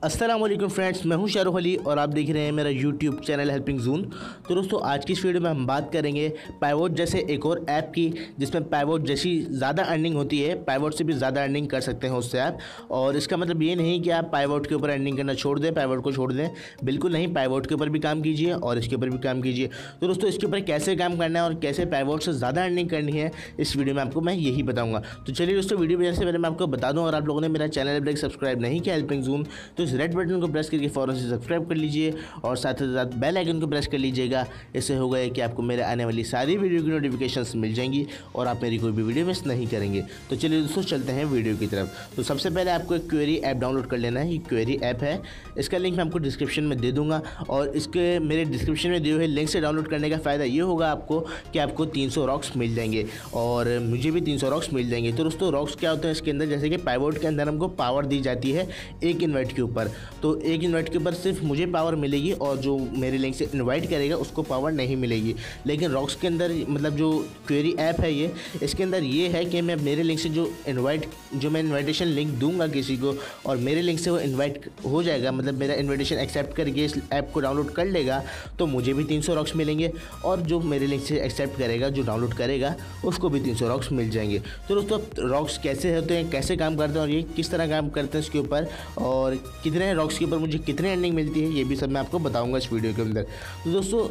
वालेकुम फ्रेंड्स, मैं हूँ शाहरुख अली और आप देख रहे हैं मेरा यूट्यूब चैनल हेल्पिंग जून तो दोस्तों, आज की इस वीडियो में हम बात करेंगे पाइवोट जैसे एक और ऐप की, जिसमें पाइवोट जैसी ज़्यादा अर्निंग होती है पाइवोट से भी ज़्यादा अर्निंग कर सकते हैं उससे आप। और इसका मतलब ये नहीं कि आप पाइवोट के ऊपर अर्निंग करना छोड़ दें पाइवोट को छोड़ दें। बिल्कुल नहीं पाइवोट के ऊपर भी काम कीजिए और इसके ऊपर भी काम कीजिए। तो दोस्तों, इसके ऊपर कैसे काम करना है और कैसे पाइवोट से ज़्यादा अर्निंग करनी है, इस वीडियो में आपको मैं यही बताऊँगा। तो चलिए दोस्तों, वीडियो में से पहले मैं आपको बता दूँ और आप लोगों ने मेरा चैनल अभी सब्सक्राइब नहीं किया हेल्पिंग जून तो इस रेड बटन को प्रेस करके फ़ौरन से सब्सक्राइब कर लीजिए और साथ ही साथ बेल आइकन को प्रेस कर लीजिएगा। इससे होगा कि आपको मेरे आने वाली सारी वीडियो की नोटिफिकेशन मिल जाएँगी और आप मेरी कोई भी वीडियो मिस नहीं करेंगे। तो चलिए दोस्तों, चलते हैं वीडियो की तरफ़। तो सबसे पहले आपको एक क्वेरी ऐप डाउनलोड कर लेना है। ये क्वेरी ऐप है। इसका लिंक मैं आपको डिस्क्रिप्शन में दे दूँगा और इसके मेरे डिस्क्रिप्शन में दिए हुए लिंक से डाउनलोड करने का फ़ायदा ये होगा आपको कि आपको तीन सौ रॉक्स मिल जाएँगे और मुझे भी तीन सौ रॉक्स मिल जाएँगे। तो दोस्तों रॉक्स क्या होते हैं? इसके अंदर जैसे कि पाइवोट के अंदर हमको पावर दी जाती है एक इन्वर्ट के ऊपर। तो एक इन्वर्ट के ऊपर सिर्फ़ मुझे पावर मिलेगी और जो मेरे लिंक से इनवाइट करेगा, उसको पावर नहीं मिलेगी। लेकिन रॉक्स के अंदर मतलब जो क्वेरी ऐप है ये, इसके अंदर ये है कि मैं मेरे लिंक से जो इनवाइट जो मैं इनविटेशन लिंक दूँगा किसी को और मेरे लिंक से वो इन्वाइट हो जाएगा मतलब मेरा इन्विटेशन एक्सेप्ट करके इस ऐप को डाउनलोड कर लेगा तो मुझे भी तीन सौ रॉक्स मिलेंगे और जो मेरे लिंक से एक्सेप्ट करेगा, जो डाउनलोड करेगा, उसको भी तीन सौ रॉक्स मिल जाएँगे। तो दोस्तों रॉक्स कैसे होते हैं, कैसे काम करते हैं और ये किस तरह काम करते हैं इसके ऊपर और कितने रॉक्स के ऊपर, मुझे कितने अर्निंग मिलती है, ये भी सब मैं आपको बताऊँगा इस वीडियो के अंदर। तो दोस्तों,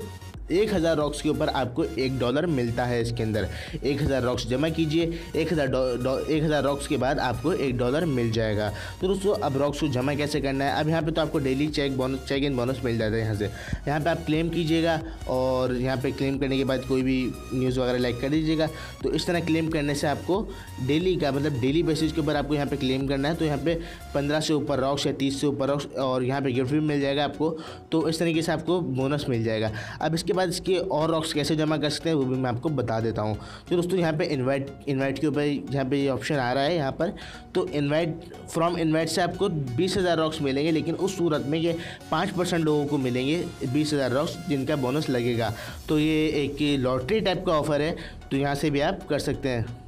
एक हज़ार रॉक्स के ऊपर आपको एक डॉलर मिलता है इसके अंदर। एक हज़ार रॉक्स जमा कीजिए, एक हज़ार एक हज़ार रॉक्स के बाद आपको एक डॉलर मिल जाएगा। तो दोस्तों, अब रॉक्स को जमा कैसे करना है? अब यहाँ पे तो आपको daily check bonus check in bonus मिल जाता है यहाँ से। यहाँ पे आप क्लेम कीजिएगा और यहाँ पे क्लेम करने के बाद कोई भी न्यूज़ वगैरह लाइक कर दीजिएगा। तो इस तरह क्लेम करने से आपको डेली का मतलब डेली बेसिस के ऊपर आपको यहाँ पर क्लेम करना है। तो यहाँ पर पंद्रह से ऊपर रॉक्स या तीस से ऊपर रॉक्स और यहाँ पर गिफ्ट भी मिल जाएगा आपको। तो इस तरीके से आपको बोनस मिल जाएगा। अब इसके बाद इसके और रॉक्स कैसे जमा कर सकते हैं, वो भी मैं आपको बता देता हूँ। तो दोस्तों, यहाँ पे इनवाइट इनवाइट के ऊपर यहाँ पे ये ऑप्शन आ रहा है यहाँ पर। तो इनवाइट फ्रॉम इनवाइट से आपको बीस हज़ार रॉक्स मिलेंगे, लेकिन उस सूरत में ये पाँच परसेंट लोगों को मिलेंगे बीस हज़ार रॉक्स जिनका बोनस लगेगा। तो ये एक लॉटरी टाइप का ऑफ़र है तो यहाँ से भी आप कर सकते हैं।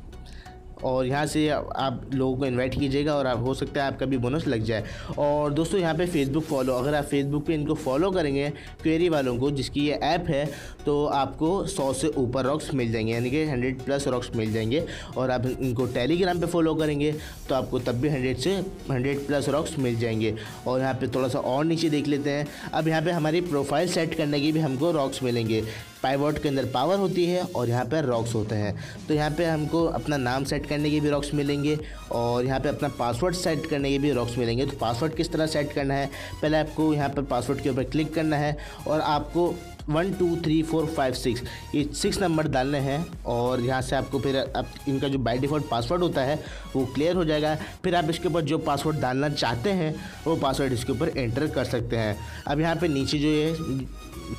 और यहाँ से आप लोगों को इनवाइट कीजिएगा और आप, हो सकता है आपका भी बोनस लग जाए। और दोस्तों, यहाँ पे फेसबुक फॉलो अगर आप फेसबुक पे इनको फॉलो करेंगे क्वेरी वालों को, जिसकी ये ऐप है तो आपको सौ से ऊपर रॉक्स मिल जाएँगे, यानी कि हंड्रेड प्लस रॉक्स मिल जाएँगे। और आप इनको टेलीग्राम पे फॉलो करेंगे तो आपको तब भी हंड्रेड से हंड्रेड प्लस रॉक्स मिल जाएँगे। और यहाँ पर थोड़ा सा और नीचे देख लेते हैं। अब यहाँ पर हमारी प्रोफ़ाइल सेट करने की भी हमको रॉक्स मिलेंगे। पाइवॉट के अंदर पावर होती है और यहाँ पर रॉक्स होते हैं। तो यहाँ पर हमको अपना नाम सेट करने के भी रॉक्स मिलेंगे और यहाँ पे अपना पासवर्ड सेट करने के भी रॉक्स मिलेंगे। तो पासवर्ड किस तरह सेट करना है? पहले आपको यहाँ पर पासवर्ड के ऊपर क्लिक करना है और आपको one, two, three, four, five, six. ये सिक्स नंबर डालने हैं और यहाँ से आपको फिर आप इनका जो बाय डिफ़ॉल्ट पासवर्ड होता है, वो क्लियर हो जाएगा। फिर आप इसके ऊपर जो पासवर्ड डालना चाहते हैं, वो पासवर्ड इसके ऊपर एंटर कर सकते हैं। अब यहाँ पे नीचे जो ये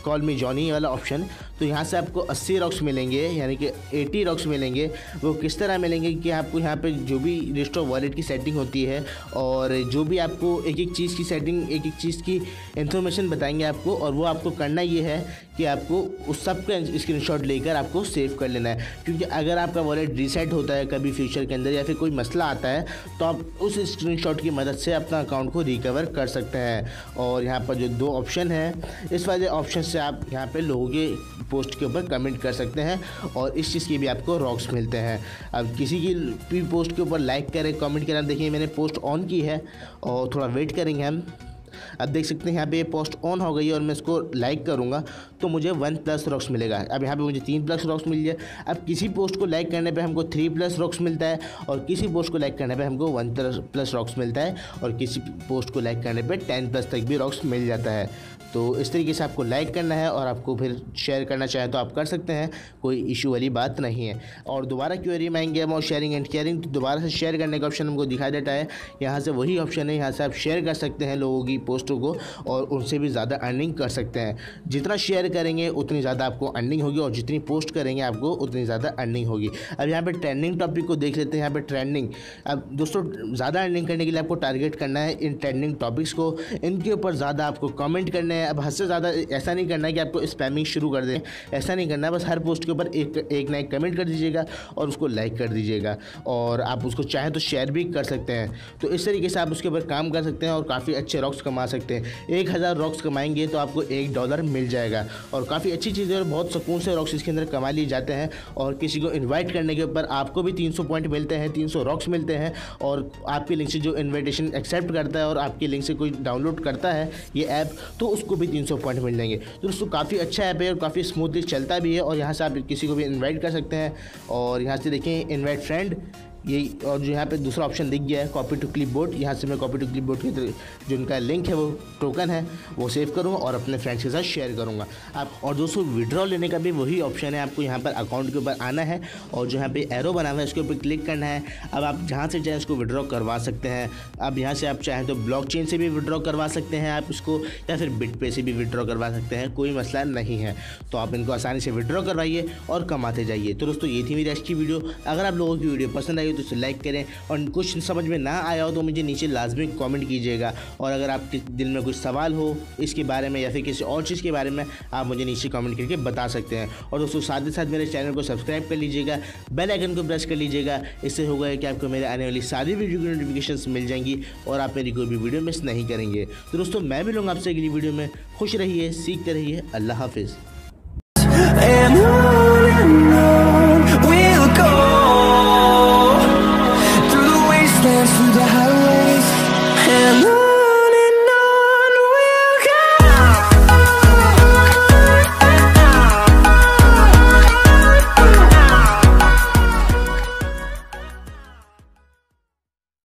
कॉल मी जॉनी वाला ऑप्शन तो यहाँ से आपको 80 रॉक्स मिलेंगे, यानी कि 80 रॉक्स मिलेंगे। वो किस तरह मिलेंगे कि आपको यहाँ पे जो भी रिस्टो वॉलेट की सेटिंग होती है और जो भी आपको एक एक चीज़ की सेटिंग एक एक चीज़ की इन्फॉर्मेशन बताएँगे आपको और वो आपको करना ये है कि आपको उस सब का स्क्रीन लेकर आपको सेव कर लेना है। क्योंकि अगर आपका वॉलेट रीसेट होता है कभी फ्यूचर के अंदर या फिर कोई मसला आता है तो आप उस स्क्रीन की मदद से अपना अकाउंट को रिकवर कर सकते हैं। और यहाँ पर जो दो ऑप्शन है, इस वाले ऑप्शन से आप यहाँ पर लोगों के पोस्ट के ऊपर कमेंट कर सकते हैं और इस चीज़ के भी आपको रॉक्स मिलते हैं। अब किसी की भी पोस्ट के ऊपर लाइक करें कमेंट करें। देखिए, मैंने पोस्ट ऑन की है और थोड़ा वेट करेंगे हम। अब देख सकते हैं, यहाँ पे पोस्ट ऑन हो गई है और मैं इसको लाइक करूँगा तो मुझे वन प्लस रॉक्स मिलेगा। अब यहाँ पे मुझे तीन प्लस रॉक्स मिल जाए अब किसी पोस्ट को लाइक करने पे हमको थ्री प्लस रॉक्स मिलता है और किसी पोस्ट को लाइक करने पे हमको वन प्लस रॉक्स मिलता है और किसी पोस्ट को लाइक करने पर टेन प्लस तक भी रॉक्स मिल जाता है। तो इस तरीके से आपको लाइक करना है और आपको फिर शेयर करना चाहे तो आप कर सकते हैं, कोई इशू वाली बात नहीं है। और दोबारा क्वेरी मांगेंगे हम और शेयरिंग एंड केयरिंग तो दोबारा से शेयर करने का ऑप्शन हमको दिखाई देता है। यहाँ से वही ऑप्शन है, यहाँ से आप शेयर कर सकते हैं लोगों की पोस्टों को और उनसे भी ज़्यादा अर्निंग कर सकते हैं। जितना शेयर करेंगे, उतनी ज़्यादा आपको अर्निंग होगी और जितनी पोस्ट करेंगे आपको उतनी ज़्यादा अर्निंग होगी। अब यहाँ पर ट्रेंडिंग टॉपिक को देख लेते हैं। यहाँ पर ट्रेंडिंग। अब दोस्तों, ज़्यादा अर्निंग करने के लिए आपको टारगेट करना है इन ट्रेंडिंग टॉपिक्स को। इनके ऊपर ज़्यादा आपको कमेंट करना है। अब हद से ज़्यादा ऐसा नहीं करना है कि आपको स्पैमिंग शुरू कर दें। ऐसा नहीं करना है। बस हर पोस्ट के ऊपर एक एक ना एक कमेंट कर दीजिएगा और उसको लाइक कर दीजिएगा। और आप उसको चाहें तो शेयर भी कर सकते हैं। तो इस तरीके से आप उसके ऊपर काम कर सकते हैं और काफ़ी अच्छे रॉक्स कमा सकते हैं। एक हज़ार रॉक्स कमाएँगे तो आपको एक डॉलर मिल जाएगा। और काफ़ी अच्छी चीज़ है और बहुत सुकून से रॉक्स इसके अंदर कमा लिए जाते हैं। और किसी को इन्वाइट करने के ऊपर आपको भी तीन सौ पॉइंट मिलते हैं, तीन सौ रॉक्स मिलते हैं। और आपके लिंक से जो इन्विटेशन एक्सेप्ट करता है और आपके लिंक से कोई डाउनलोड करता है ये ऐप तो उसको भी तीन सौ पॉइंट मिल जाएँगे। तो दोस्तों, काफ़ी अच्छा ऐप है और काफ़ी स्मूथली चलता भी है। और यहाँ से आप किसी को भी इन्वाइट कर सकते हैं। और यहाँ से देखें इन्वाइट फ्रेंड ये और जो यहाँ पे दूसरा ऑप्शन दिख गया है कॉपी टू क्लिप बोर्ड यहाँ से मैं कॉपी टू क्लिप बोर्ड की जो इनका लिंक है, वो टोकन है, वो सेव करूँगा और अपने फ्रेंड्स के साथ शेयर करूँगा। आप, और दोस्तों विड्रॉ लेने का भी वही ऑप्शन है, आपको यहाँ पर अकाउंट के ऊपर आना है, और जो यहाँ पे एरो बना हुआ है, उसके ऊपर क्लिक करना है। अब आप जहाँ से चाहें उसको विड्रॉ करवा सकते हैं। अब यहाँ से आप चाहें तो ब्लॉक से भी विड्रॉ करवा सकते हैं आप इसको, या फिर बिट पे से भी विड्रॉ करवा सकते हैं, कोई मसला नहीं है। तो आप इनको आसानी से विड्रॉ करवाइए और कमाते जाइए। तो दोस्तों, ये थी मेरी अच्छी वीडियो। अगर आप लोगों की वीडियो पसंद आई तो उसे लाइक करें। और कुछ समझ में ना आया हो तो मुझे नीचे लाजमी कमेंट कीजिएगा। और अगर आपके दिल में कुछ सवाल हो इसके बारे में या फिर किसी और चीज़ के बारे में, आप मुझे नीचे कमेंट करके बता सकते हैं। और दोस्तों, साथ ही साथ मेरे चैनल को सब्सक्राइब कर लीजिएगा बेल आइकन को प्रेस कर लीजिएगा। इससे होगा कि आपको मेरे आने वाली सारी वीडियो की नोटिफिकेशन मिल जाएँगी और आप मेरी कोई भी वीडियो मिस नहीं करेंगे। तो दोस्तों, मैं भी लूँगा आपसे अगली वीडियो में। खुश रहिए, सीखते रहिए। अल्लाह हाफिज़।